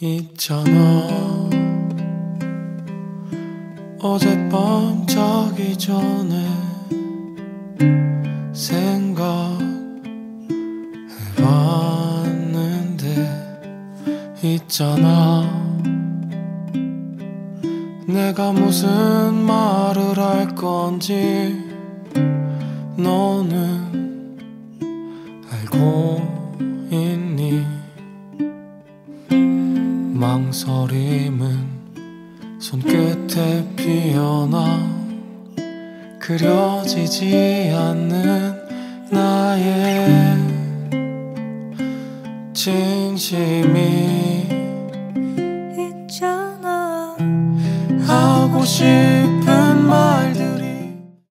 있잖아. 어젯밤 자기 전에 생각해봤는데 있잖아. 내가 무슨 말을 할 건지 너는 알고 있 망설임은 손끝에 피어나 그려지지 않는 나의 진심이 있잖아. 하고 싶